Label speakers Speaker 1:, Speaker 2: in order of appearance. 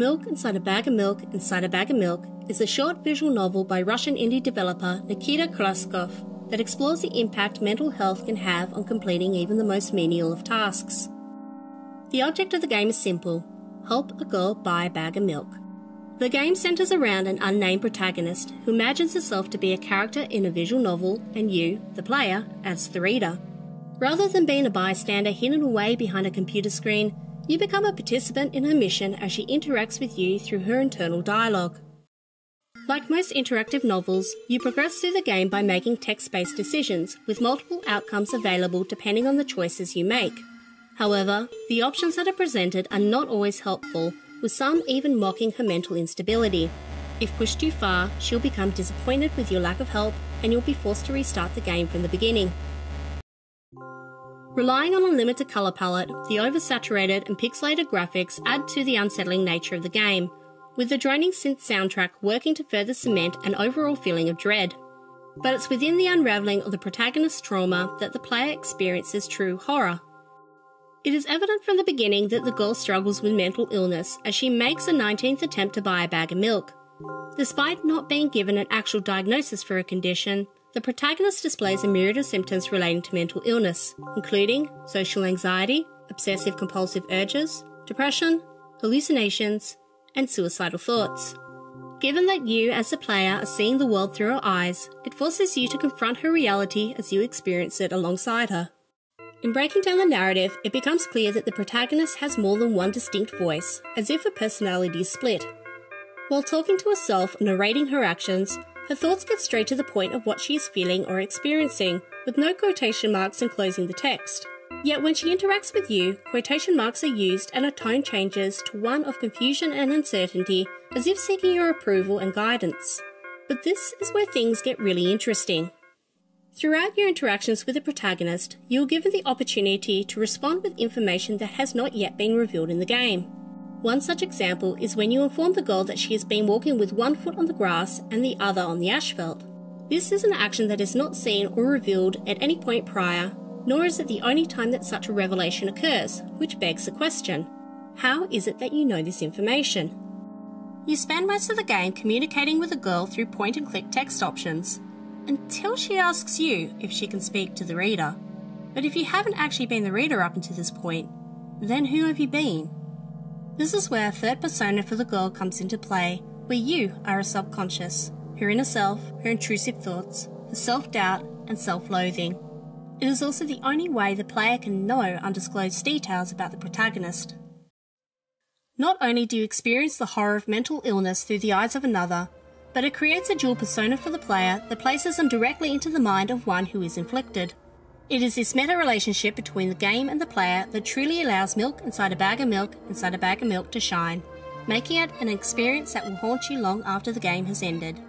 Speaker 1: Milk Inside a Bag of Milk Inside a Bag of Milk is a short visual novel by Russian indie developer Nikita Kryukov that explores the impact mental health can have on completing even the most menial of tasks. The object of the game is simple help a girl buy a bag of milk. The game centres around an unnamed protagonist who imagines herself to be a character in a visual novel and you, the player, as the reader. Rather than being a bystander hidden away behind a computer screen, you become a participant in her mission as she interacts with you through her internal dialogue. Like most interactive novels, you progress through the game by making text based decisions, with multiple outcomes available depending on the choices you make. However, the options that are presented are not always helpful, with some even mocking her mental instability. If pushed too far, she'll become disappointed with your lack of help and you'll be forced to restart the game from the beginning. Relying on a limited colour palette, the oversaturated and pixelated graphics add to the unsettling nature of the game, with the droning synth soundtrack working to further cement an overall feeling of dread. But it's within the unravelling of the protagonist's trauma that the player experiences true horror. It is evident from the beginning that the girl struggles with mental illness as she makes a 19th attempt to buy a bag of milk. Despite not being given an actual diagnosis for her condition, the protagonist displays a myriad of symptoms relating to mental illness, including social anxiety, obsessive compulsive urges, depression, hallucinations, and suicidal thoughts. Given that you, as the player, are seeing the world through her eyes, it forces you to confront her reality as you experience it alongside her. In breaking down the narrative, it becomes clear that the protagonist has more than one distinct voice, as if her personality is split. While talking to herself and narrating her actions, her thoughts get straight to the point of what she is feeling or experiencing, with no quotation marks enclosing the text. Yet when she interacts with you, quotation marks are used and her tone changes to one of confusion and uncertainty, as if seeking your approval and guidance. But this is where things get really interesting. Throughout your interactions with the protagonist, you are given the opportunity to respond with information that has not yet been revealed in the game. One such example is when you inform the girl that she has been walking with one foot on the grass and the other on the asphalt. This is an action that is not seen or revealed at any point prior, nor is it the only time that such a revelation occurs, which begs the question how is it that you know this information? You spend most of the game communicating with the girl through point and click text options, until she asks you if she can speak to the reader. But if you haven't actually been the reader up until this point, then who have you been? This is where a third persona for the girl comes into play, where you are a subconscious, her inner self, her intrusive thoughts, her self doubt, and self loathing. It is also the only way the player can know undisclosed details about the protagonist. Not only do you experience the horror of mental illness through the eyes of another, but it creates a dual persona for the player that places them directly into the mind of one who is inflicted. It is this meta relationship between the game and the player that truly allows milk inside a bag of milk inside a bag of milk to shine, making it an experience that will haunt you long after the game has ended.